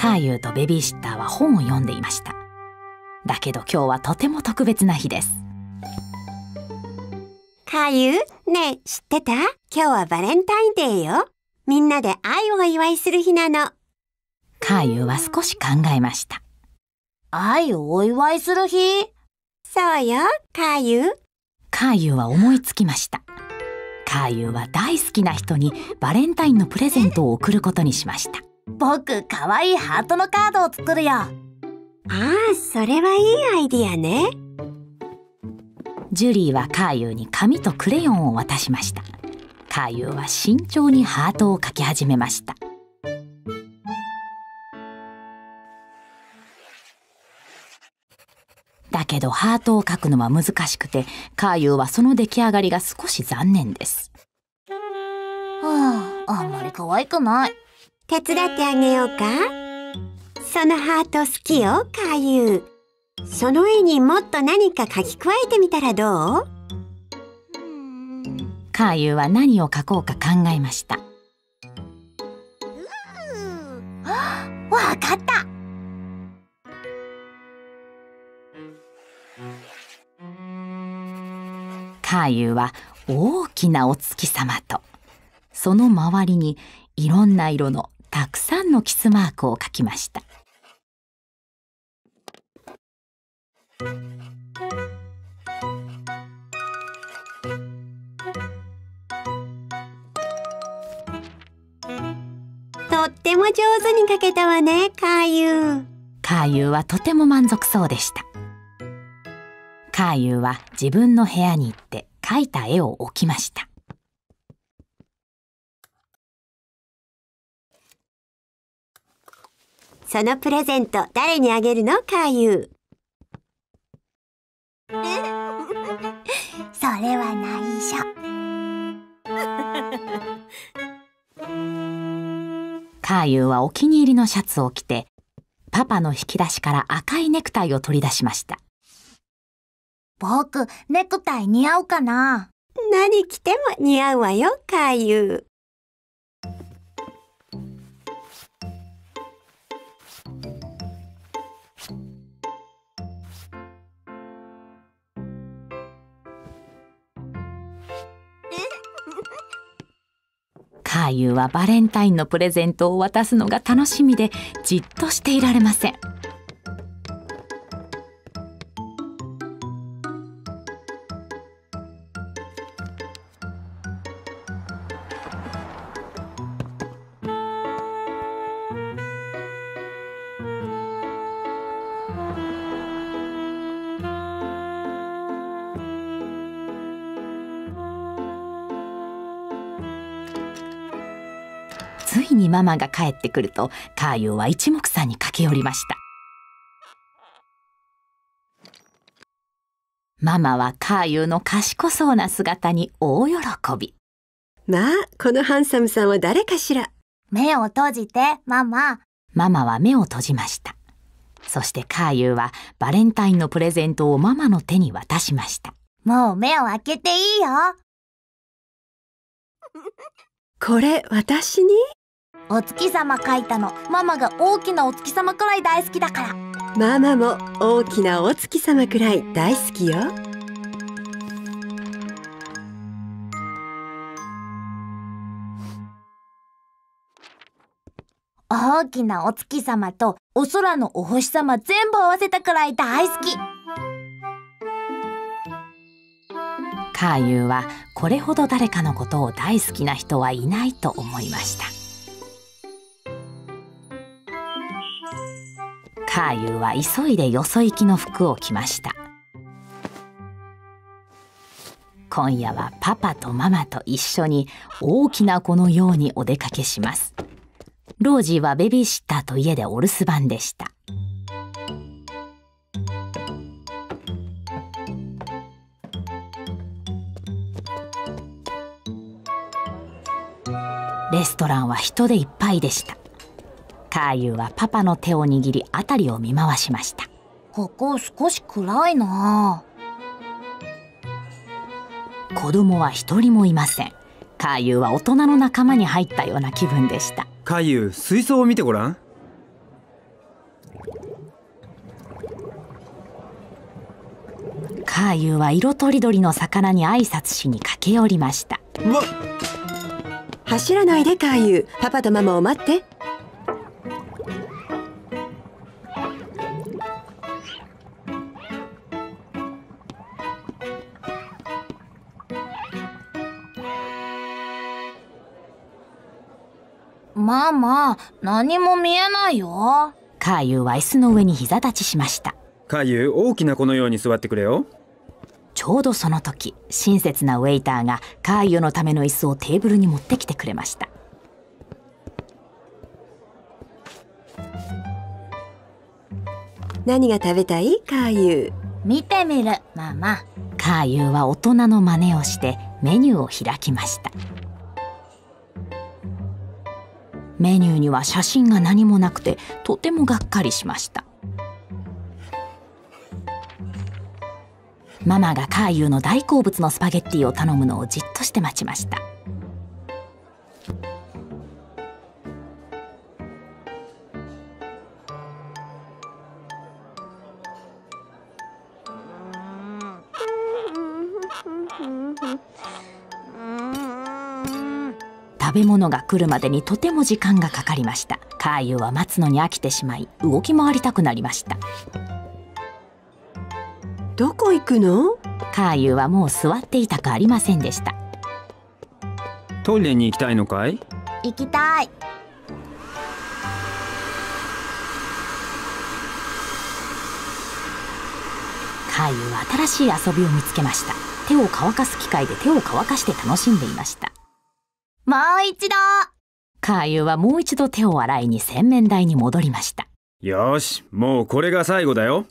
カーユーとベビーシッターは本を読んでいました。だけど今日はとても特別な日です。カーユーねえ知ってた？今日はバレンタインデーよ。みんなで愛をお祝いする日なの。カーユーは少し考えました。愛をお祝いする日？そうよカーユー。カーユーは思いつきました。カーユーは大好きな人にバレンタインのプレゼントを贈ることにしました僕かわいいハートのカードを作るよ。ああそれはいいアイディアね。ジュリーはカーユーに紙とクレヨンを渡しました。カーユーは慎重にハートを描き始めました。だけどハートを描くのは難しくてカーユーはその出来上がりが少し残念です。はああんまり可愛くない手伝ってあげようか？そのハート好きよカーユーその絵にもっと何か書き加えてみたらどう？カーユーは何を描こうか考えました。わかった。カーユーは大きなお月様とその周りにいろんな色のたくさんのキスマークを描きました。とっても上手に描けたわねカーユー。カーユーはとても満足そうでした。カーユーは自分の部屋に行って描いた絵を置きましたそのプレゼント誰にあげるの？カーユーそれは内緒。カーユーはお気に入りのシャツを着てパパの引き出しから赤いネクタイを取り出しました。僕ネクタイ似合うかな？何着ても似合うわよカーユー俳優はバレンタインのプレゼントを渡すのが楽しみでじっとしていられません。ママが帰ってくるとカーユーは一目散に駆け寄りました。ママはカーユーの賢そうな姿に大喜び。まあこのハンサムさんは誰かしら？目を閉じてママ。ママは目を閉じました。そしてカーユーはバレンタインのプレゼントをママの手に渡しました。もう目を開けていいよ。これ私に？お月様描いたの。ママが大きなお月様くらい大好きだから。ママも大きなお月様くらい大好きよ。大きなお月様とお空のお星様全部合わせたくらい大好き。カーユーはこれほど誰かのことを大好きな人はいないと思いましたカーユーは急いでよそ行きの服を着ました。今夜はパパとママと一緒に大きな子のようにお出かけします。ロージーはベビーシッターと家でお留守番でした。レストランは人でいっぱいでした。カーユはパパの手を握り辺りを見回しました。ここ少し暗いな。子供は一人もいません。カーユは大人の仲間に入ったような気分でした。カーユ水槽を見てごらん。カーユは色とりどりの魚に挨拶しに駆け寄りました。走らないでカーユ。パパとママを待って。ママ、何も見えないよ。カーユーは椅子の上に膝立ちしました。かゆ大きな子のように座ってくれよ。ちょうどその時親切なウェイターがカーユーのための椅子をテーブルに持ってきてくれました。何が食べたい？カーユ。ー見てみる、ママ。カーユーは大人の真似をしてメニューを開きましたメニューには写真が何もなくてとてもがっかりしました。ママがカーユーの大好物のスパゲッティを頼むのをじっとして待ちました。物が来るまでにとても時間がかかりました。カーユーは待つのに飽きてしまい動き回りたくなりました。どこ行くの？カーユーはもう座っていたくありませんでした。トイレに行きたいのかい？行きたい。カーユーは新しい遊びを見つけました。手を乾かす機械で手を乾かして楽しんでいましたもう一度。カーユーはもう一度手を洗いに洗面台に戻りました。よーしもうこれが最後だよ。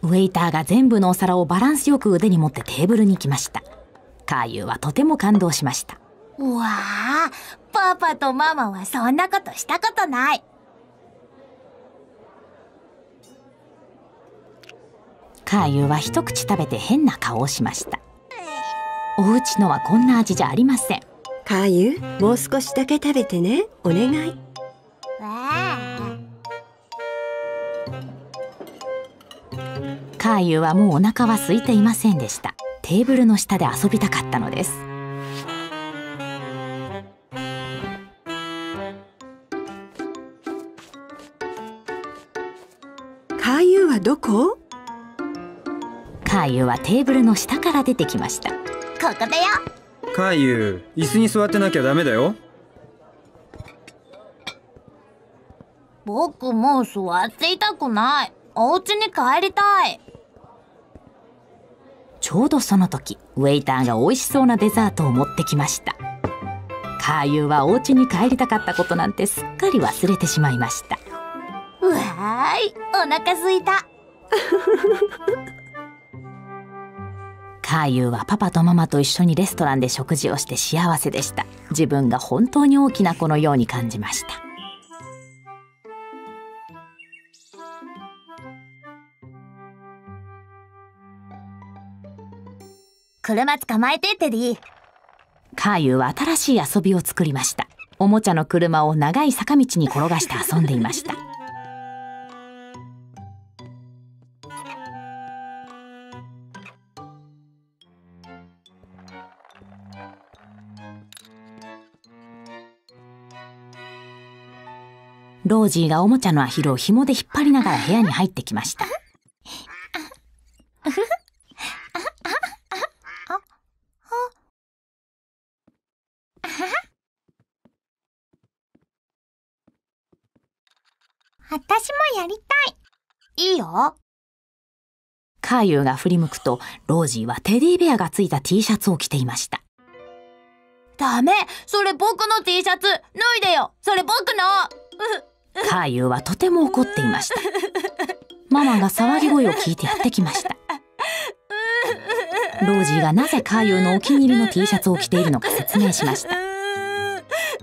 ウェイターが全部のお皿をバランスよく腕に持ってテーブルに来ました。カーユーはとても感動しました。うわあ、パパとママはそんなことしたことない。カーユーは一口食べて変な顔をしましたおうちのはこんな味じゃありません。カーユーもう少しだけ食べてね。お願い。カーユーはもうお腹は空いていませんでした。テーブルの下で遊びたかったのです。カーユーはどこ？カーユーはテーブルの下から出てきましたここだよ。かゆ椅子に座ってなきゃダメだよ僕もう座っていたくない。お家に帰りたい。ちょうどその時ウェイターが美味しそうなデザートを持ってきましたカーユーはお家に帰りたかったことなんてすっかり忘れてしまいましたうわーい、お腹すいた。カーユーはパパとママと一緒にレストランで食事をして幸せでした。自分が本当に大きな子のように感じました。車捕まえて、テディ。カーユーは新しい遊びを作りました。おもちゃの車を長い坂道に転がして遊んでいましたロージーがおもちゃのアヒルを紐で引っ張りながら部屋に入ってきました私もやりたい。いいよ。カーユーが振り向くとロージーはテディベアがついた T シャツを着ていましたダメそれ僕の T シャツ脱いでよそれ僕のカーユーはとても怒っていました。ママが騒ぎ声を聞いてやってきました。ロージーがなぜカーユーのお気に入りの T シャツを着ているのか説明しました。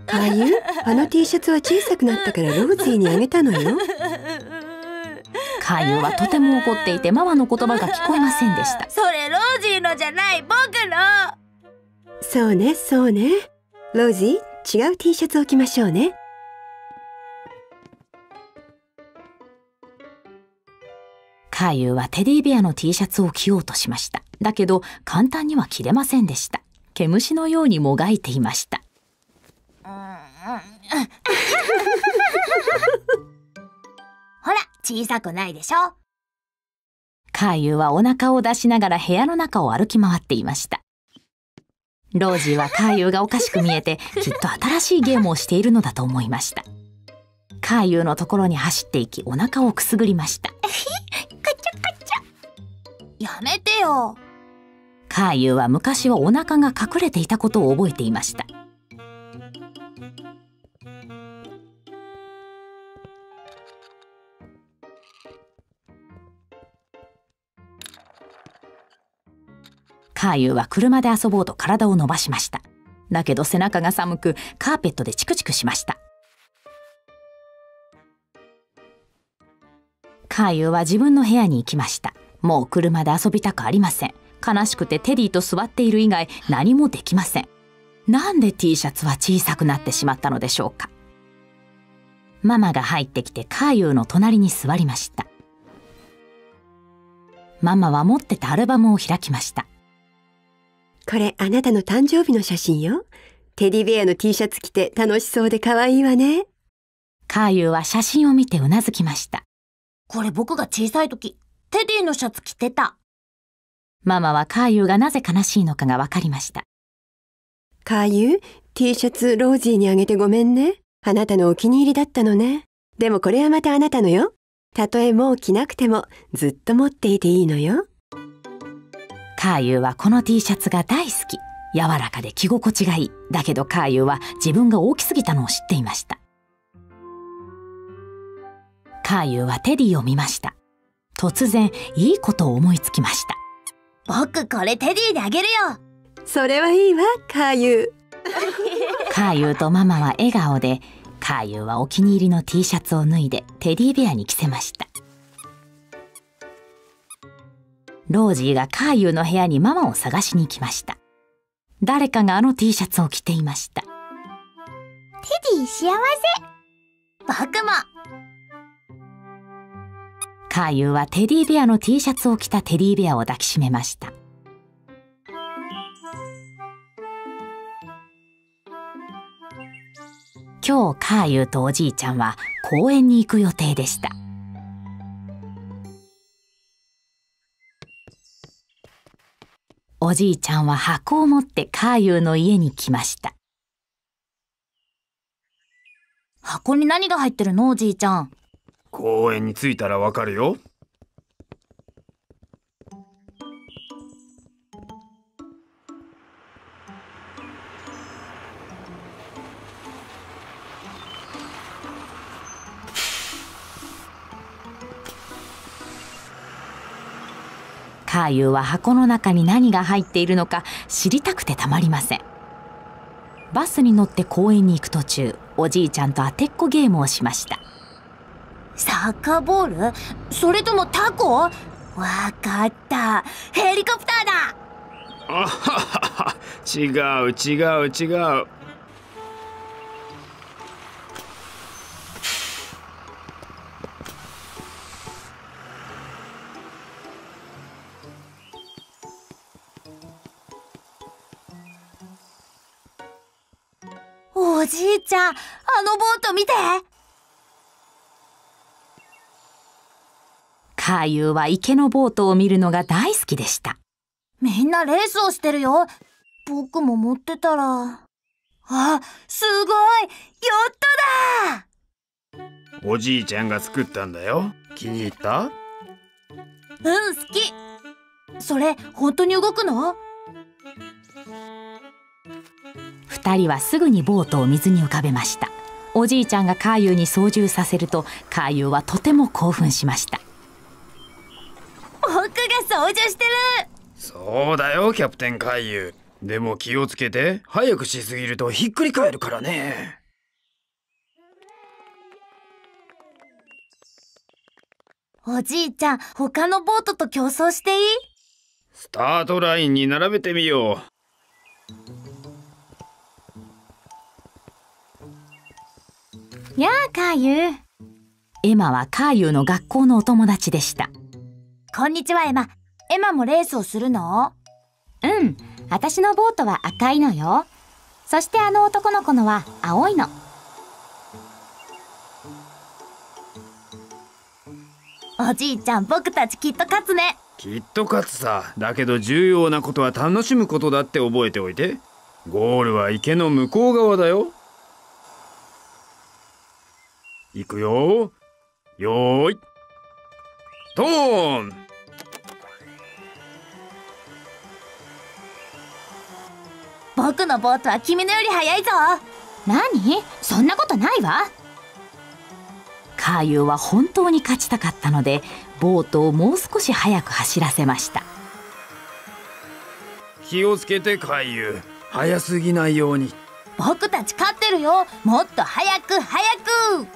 カーユー？あの T シャツは小さくなったからロージーにあげたのよ。カーユーはとても怒っていてママの言葉が聞こえませんでした。それロージーのじゃない僕の。そうねそうね。ロージー違う T シャツを着ましょうねカーユーはテディベアの T シャツを着ようとしました。だけど簡単には着れませんでした。毛虫のようにもがいていました。ほら、小さくないでしょ？カーユーはお腹を出しながら部屋の中を歩き回っていました。ロージーはカーユーがおかしく見えて、きっと新しいゲームをしているのだと思いました。カーユーのところに走っていき、お腹をくすぐりました。やめてよ。カーユーは昔はお腹が隠れていたことを覚えていました。カーユーは車で遊ぼうと体を伸ばしました。だけど背中が寒く、カーペットでチクチクしました。カーユーは自分の部屋に行きました。もう車で遊びたくありません。悲しくてテディと座っている以外何もできません。なんで T シャツは小さくなってしまったのでしょうか。ママが入ってきてカーユーの隣に座りました。ママは持ってたアルバムを開きました。これあなたの誕生日の写真よ。テディベアの T シャツ着て楽しそうで可愛いわね。カーユーは写真を見てうなずきました。これ僕が小さい時、テディのシャツ着てた。ママはカーユーがなぜ悲しいのかがわかりました。カーユー、T シャツロージーにあげてごめんね。あなたのお気に入りだったのね。でもこれはまたあなたのよ。たとえもう着なくてもずっと持っていていいのよ。カーユーはこの T シャツが大好き。柔らかで着心地がいい。だけどカーユーは自分が大きすぎたのを知っていました。カーユーはテディを見ました。突然、いいことを思いつきました。僕これテディであげるよ。それはいいわ、カーユカーユーとママは笑顔で、カーユーはお気に入りの T シャツを脱いでテディベアに着せました。ロージーがカーユーの部屋にママを探しに行きました。誰かがあの T シャツを着ていました。テディ幸せ。僕も。カーユーはテディベアの T シャツを着たテディベアを抱きしめました。今日カーユーとおじいちゃんは公園に行く予定でした。おじいちゃんは箱を持ってカーユーの家に来ました。箱に何が入ってるのおじいちゃん。公園に着いたらわかるよ。カーユーは箱の中に何が入っているのか知りたくてたまりません。バスに乗って公園に行く途中、おじいちゃんと当てっこゲームをしました。サッカーボール？それともタコ？わかった。ヘリコプターだ！あははは。違う違う違う。おじいちゃん、あのボート見てカーユーは池のボートを見るのが大好きでした。みんなレースをしてるよ。僕も持ってたら。あ、すごいヨットだおじいちゃんが作ったんだよ。気に入った？うん、好き。それ、本当に動くの？二人はすぐにボートを水に浮かべました。おじいちゃんがカーユーに操縦させると、カーユーはとても興奮しました。僕が操縦してるそうだよ、キャプテン海遊。でも気をつけて、早くしすぎるとひっくり返るからね。おじいちゃん、他のボートと競争していい？スタートラインに並べてみよやあ、カーユー。エマはカーユーの学校のお友達でした。こんにちはエマエマもレースをするの？うん。私のボートは赤いのよ。そしてあの男の子のは青いの。おじいちゃん僕たちきっと勝つね。きっと勝つさ。だけど重要なことは楽しむことだって覚えておいて。ゴールは池の向こう側だよ。行くよ。よーい。トーン僕のボートは君のより速いぞ。何？そんなことないわ。カーユーは本当に勝ちたかったのでボートをもう少し早く走らせました。気をつけて海遊早すぎないように。僕たち勝ってるよ。もっと早く早く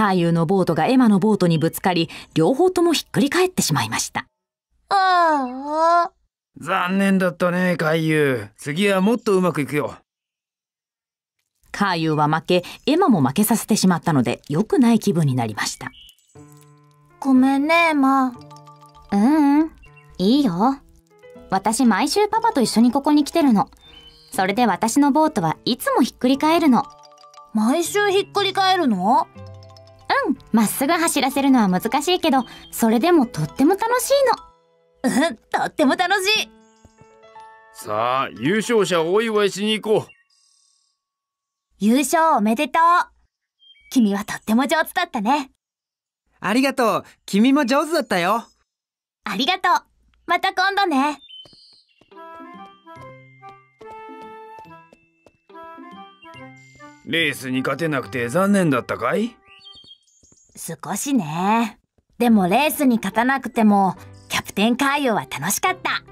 カーユーのボートがエマのボートにぶつかり両方ともひっくり返ってしまいました。ああ残念だったね海遊。次はもっとうまくいくよ。カーユーは負けエマも負けさせてしまったので良くない気分になりました。ごめんねエマ。ううん。いいよ。私毎週パパと一緒にここに来てるの。それで私のボートはいつもひっくり返るの。毎週ひっくり返るの？うんまっすぐ走らせるのは難しいけどそれでもとっても楽しいの。うんとっても楽しい。さあ優勝者をお祝いしに行こう。優勝おめでとう。君はとっても上手だったね。ありがとう。君も上手だったよ。ありがとう。また今度ね。レースに勝てなくて残念だったかい？少しね。でもレースに勝たなくてもキャプテンカーユは楽しかった。